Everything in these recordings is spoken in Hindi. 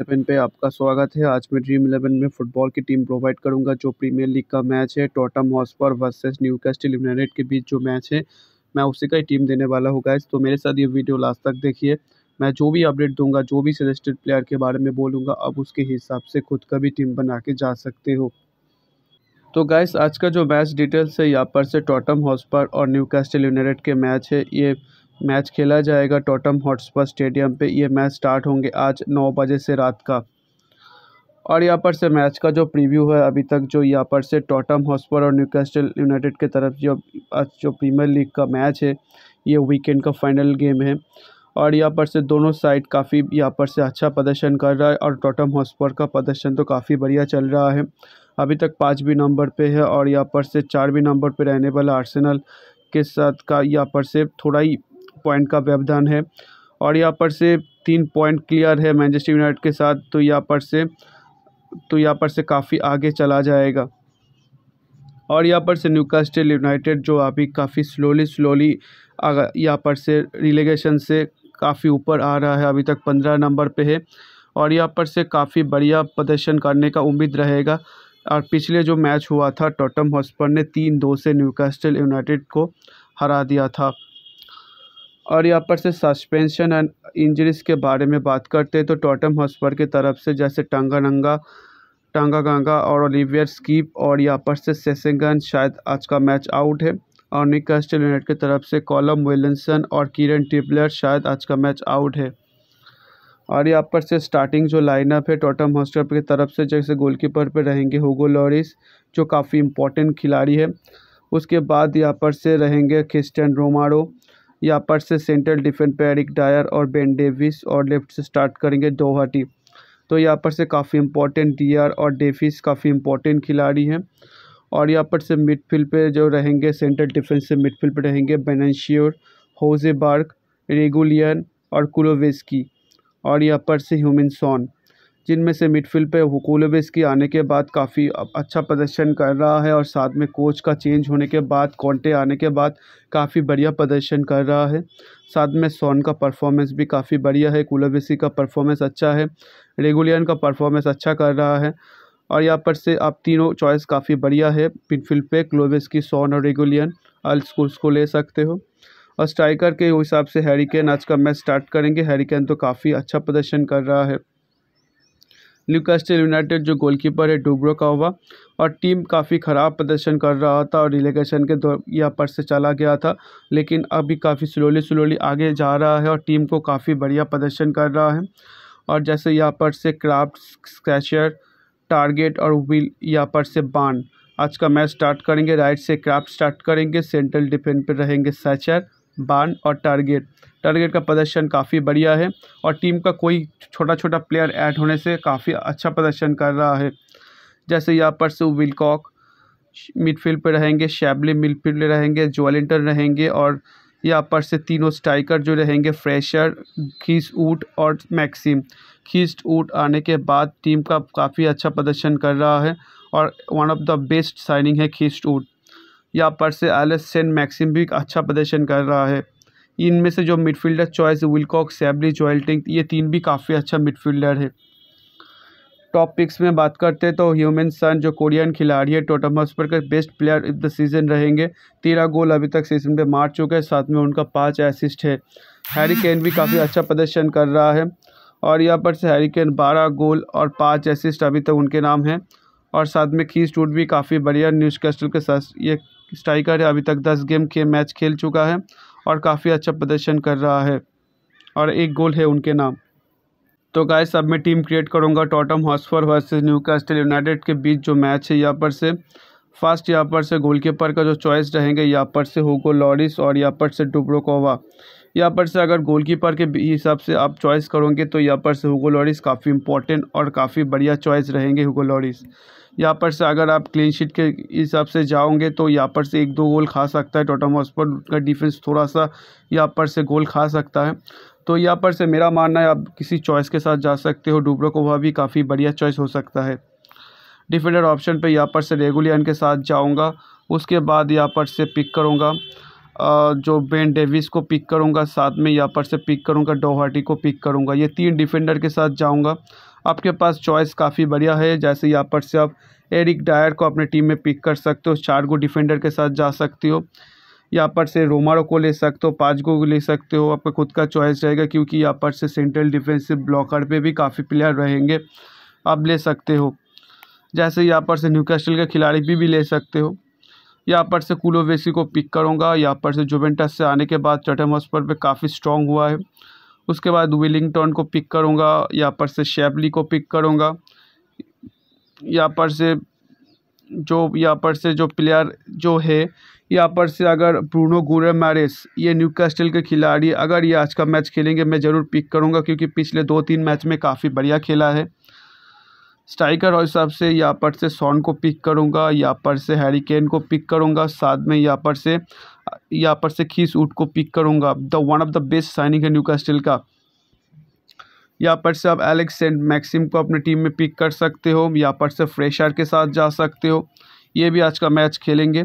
इलेवन पे आपका स्वागत है। आज मैं ड्रीम इलेवन में फुटबॉल की टीम प्रोवाइड करूँगा, जो प्रीमियर लीग का मैच है। Tottenham Hotspur versus Newcastle United के बीच जो मैच है, मैं उसी का ही टीम देने वाला हूँ गाइस तो मेरे साथ ये वीडियो लास्ट तक देखिए। मैं जो भी अपडेट दूँगा, जो भी सजेस्टेड प्लेयर के बारे में बोलूँगा अब उसके हिसाब से खुद का भी टीम बना के जा सकते हो। तो गाइस आज का जो मैच डिटेल्स है, यहाँ पर से टोटम हॉस्पर और न्यूकास्टल यूनाइटेड के मैच है। ये मैच खेला जाएगा टोटम हॉटस्पर स्टेडियम पे। ये मैच स्टार्ट होंगे आज नौ बजे से रात का। और यहाँ पर से मैच का जो प्रीव्यू है अभी तक जो यहाँ पर से टोटम हॉस्पर और न्यूकास्टल यूनाइटेड के तरफ़ जो आज जो प्रीमियर लीग का मैच है, ये वीकेंड का फाइनल गेम है। और यहाँ पर से दोनों साइड काफ़ी यहाँ पर से अच्छा प्रदर्शन कर रहा है और टोटम हॉस्पर का प्रदर्शन तो काफ़ी बढ़िया चल रहा है। अभी तक पाँचवीं नंबर पे है और यहाँ पर से चारवीं नंबर पे रहने वाला आर्सेनल के साथ का यहाँ पर से थोड़ा ही पॉइंट का व्यवधान है। और यहाँ पर से तीन पॉइंट क्लियर है मैनचेस्टर यूनाइटेड के साथ तो यहाँ पर से तो यहाँ पर से काफ़ी आगे चला जाएगा। और यहाँ पर से न्यूकास्टल यूनाइटेड जो अभी काफ़ी स्लोली स्लोली यहाँ पर से रिलेगेशन से काफ़ी ऊपर आ रहा है, अभी तक पंद्रह नंबर पे है। और यहाँ पर से काफ़ी बढ़िया प्रदर्शन करने का उम्मीद रहेगा। और पिछले जो मैच हुआ था टोटम हॉस्पर ने तीन दो से न्यूकास्टल यूनाइटेड को हरा दिया था। और यहाँ पर से सस्पेंशन एंड इंजरीज़ के बारे में बात करते हैं तो टॉटम हॉस्पर की तरफ़ से जैसे टंगा नंगा टांगा गांगा और ओलिवियर स्कीप और यहाँ पर से सेसेगन शायद आज का मैच आउट है। और निकास्टल यूनाइट की तरफ़ से कॉलम विलियमसन और किरण टिपलर शायद आज का मैच आउट है। और यहाँ पर से स्टार्टिंग जो लाइनअप है टॉटम हॉस्टर की तरफ़ से जैसे गोलकीपर पे रहेंगे हुगो लॉरिस जो काफ़ी इम्पोर्टेंट खिलाड़ी है। उसके बाद यहाँ पर से रहेंगे क्रिस्टियन रोमारो यहाँ पर से सेंट्रल डिफेंस पे एरिक डायर और बेन डेविस और लेफ़्ट से स्टार्ट करेंगे दोहाटी तो यहाँ पर से काफ़ी इंपॉर्टेंट डी और डेविस काफ़ी इंपॉर्टेंट खिलाड़ी हैं। और यहाँ पर से मिडफील्ड पे जो रहेंगे, सेंट्रल डिफेंस से मिडफील्ड पे रहेंगे बेनेंशियोर होजेबार्ग रेगुलियन और कुलोवेस्की और यहाँ पर से ह्यूमिन सॉन जिनमें से मिडफील्ड पे हुकूलबिस की आने के बाद काफ़ी अच्छा प्रदर्शन कर रहा है और साथ में कोच का चेंज होने के बाद, कॉन्टे आने के बाद काफ़ी बढ़िया प्रदर्शन कर रहा है। साथ में सोन का परफॉर्मेंस भी काफ़ी बढ़िया है कुलबिसी का परफॉर्मेंस अच्छा है, रेगुलियन का परफॉर्मेंस अच्छा कर रहा है और यहाँ पर से आप तीनों चॉइस काफ़ी बढ़िया है, मिडफील्ड पे क्लोबिस की सोन और रेगुलियन अल्स को ले सकते हो। और स्ट्राइकर के हिसाब से हैरिकेन आज का मैच स्टार्ट करेंगे। हैरिकेन तो काफ़ी अच्छा प्रदर्शन कर रहा है। न्यूकास्टल यूनाइटेड जो गोलकीपर है, डुब्रो का हुआ और टीम काफ़ी ख़राब प्रदर्शन कर रहा था और रिलेगेशन के दौर यहाँ पर से चला गया था, लेकिन अभी काफ़ी स्लोली स्लोली आगे जा रहा है और टीम को काफ़ी बढ़िया प्रदर्शन कर रहा है। और जैसे यहाँ पर से क्राफ्ट स्क्रैचर टारगेट और विल यहाँ पर से बान आज का मैच स्टार्ट करेंगे राइट से क्राफ्ट स्टार्ट करेंगे सेंट्रल डिफेंस पर रहेंगे सैचर बान और टारगेट। टारगेट का प्रदर्शन काफ़ी बढ़िया है और टीम का कोई छोटा छोटा प्लेयर ऐड होने से काफ़ी अच्छा प्रदर्शन कर रहा है। जैसे यहाँ पर से विलकॉक मिडफील्ड पे रहेंगे, शैबली मिडफील्ड रहेंगे जोलिंटन रहेंगे और यहाँ पर से तीनों स्ट्राइकर जो रहेंगे, फ्रेशर, खीस ऊट और मैक्सिम। खीस्ट ऊट आने के बाद टीम का काफ़ी अच्छा प्रदर्शन कर रहा है और one of the best signing है खीस्ट ऊट। यहाँ पर से एलेस सेन मैक्सिम भी अच्छा प्रदर्शन कर रहा है। इनमें से जो मिडफील्डर चॉइस विलकॉक सैबली जोल्टिंग ये तीन भी काफ़ी अच्छा मिडफील्डर है। टॉप पिक्स में बात करते हैं तो ह्यूमन सन, जो कोरियन खिलाड़ी है, टोटम हॉस्पर के best player if the season रहेंगे। तेरह गोल अभी तक सीज़न पे मार चुके हैं, साथ में उनका पाँच असिस्ट है। हैरी केन भी काफ़ी अच्छा प्रदर्शन कर रहा है। और यहाँ पर से हैरी केन बारह गोल और पाँच असिस्ट अभी तक उनके नाम हैं। और साथ में खी स्टूट भी काफ़ी बढ़िया न्यूज़ कैस्टल के साथ ये स्ट्राइकर है। अभी तक दस गेम के मैच खेल चुका है और काफ़ी अच्छा प्रदर्शन कर रहा है और एक गोल है उनके नाम। तो गाय सब मैं टीम क्रिएट करूँगा Tottenham Hotspur new Newcastle United के बीच जो मैच है यहाँ पर से। फ़र्स्ट यहाँ पर से गोलकीपर का जो चॉइस रहेंगे, यहाँ पर से होगो लॉरिस और यहाँ पर से डुब्रोकोवा यहाँ पर से अगर गोलकीपर के हिसाब से आप चॉइस करोगे तो यहाँ पर से हुगो लॉरिस काफ़ी इंपॉर्टेंट और काफ़ी बढ़िया चॉइस रहेंगे हुगो लॉरिस यहाँ पर से अगर आप क्लीन शीट के हिसाब से जाओगे तो यहाँ पर से एक दो गोल खा सकता है टोटम हॉस्पर का डिफेंस थोड़ा सा यहाँ पर से गोल खा सकता है। तो यहाँ पर से मेरा मानना है, आप किसी चॉइस के साथ जा सकते हो। डुब्रो को वह भी काफ़ी बढ़िया चॉइस हो सकता है। डिफेंडर ऑप्शन पे यहाँ पर से रेगुलियन के साथ जाऊँगा, उसके बाद यहाँ पर से पिक करूँगा। जो बेन डेविस को पिक करूँगा साथ में यहाँ पर से पिक करूँगा डोहाटी को पिक करूँगा। ये तीन डिफेंडर के साथ जाऊँगा। आपके पास चॉइस काफ़ी बढ़िया है जैसे यहाँ पर से आप एरिक डायर को अपने टीम में पिक कर सकते हो चार गो डिफेंडर के साथ जा सकते हो। यहाँ पर से रोमारो को ले सकते हो पाँच गो ले सकते हो। आपका खुद का चॉइस रहेगा क्योंकि यहाँ पर से सेंट्रल डिफेंसिव ब्लॉकर पे भी काफ़ी प्लेयर रहेंगे। आप ले सकते हो। जैसे यहाँ पर से न्यूकास्टल के खिलाड़ी भी, भी ले सकते हो। यहाँ पर से कुलोवेसी को पिक करूँगा। यहाँ पर से जुवेंटस से आने के बाद चटम हॉस्पर पे काफ़ी स्ट्रॉन्ग हुआ है। उसके बाद विलिंगटन को पिक करूँगा। यहाँ पर से शेबली को पिक करूँगा। यहाँ पर से जो, यहाँ पर से जो प्लेयर जो है, यहाँ पर से अगर ब्रूनो गुरे मैरिस ये न्यू कैस्टल के खिलाड़ी, अगर ये आज का मैच खेलेंगे, मैं ज़रूर पिक करूँगा क्योंकि पिछले दो तीन मैच में काफ़ी बढ़िया खेला है। स्ट्राइकर और हिसाब से यहाँ पर से सॉन को पिक करूँगा, यहाँ पर से हैरी केन को पिक करूँगा, साथ में यहाँ पर से, यहाँ पर से खीस उट को पिक करूँगा। The one of the best signing है न्यू का। यहाँ पर से आप एलेक्स सेंट मैक्सिम को अपने टीम में पिक कर सकते हो, यहाँ पर से फ्रेशर के साथ जा सकते हो। ये भी आज का मैच खेलेंगे।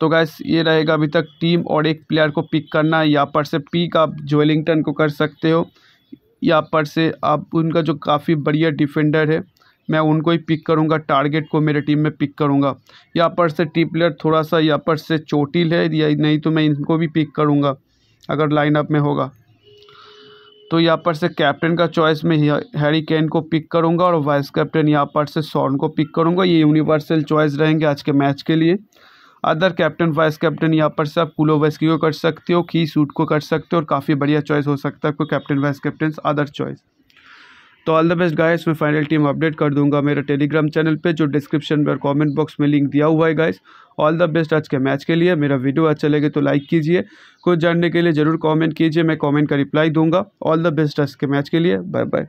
तो गैस ये रहेगा अभी तक टीम और एक प्लेयर को पिक करना। है यहाँ पर से पिक आप जोलिंगटन को कर सकते हो। यहाँ पर से आप उनका जो काफ़ी बढ़िया डिफेंडर है मैं उनको ही पिक करूँगा टारगेट को मेरे टीम में पिक करूँगा। यहाँ पर से टी प्लेयर थोड़ा सा यहाँ पर से चोटिल है, या नहीं तो मैं इनको भी पिक करूँगा, अगर लाइनअप में होगा। तो यहाँ पर से कैप्टन का चॉइस में हैरी केन को पिक करूँगा और वाइस कैप्टन यहाँ पर से सॉन को पिक करूँगा। ये यूनिवर्सल चॉइस रहेंगे आज के मैच के लिए। अदर कैप्टन वाइस कैप्टन यहाँ पर से आप कुलोवेस्की को कर सकते हो की सूट को कर सकते हो और काफ़ी बढ़िया चॉइस हो सकता है आपको captain vice captain other choice तो ऑल द बेस्ट गाइस मैं फाइनल टीम अपडेट कर दूँगा मेरे टेलीग्राम चैनल पे, जो डिस्क्रिप्शन में और कमेंट बॉक्स में लिंक दिया हुआ है गाइस ऑल द बेस्ट आज के मैच के लिए। मेरा वीडियो अच्छा लगे तो लाइक कीजिए। कुछ जानने के लिए ज़रूर कमेंट कीजिए। मैं कमेंट का रिप्लाई दूँगा। ऑल द बेस्ट आज के मैच के लिए। Bye bye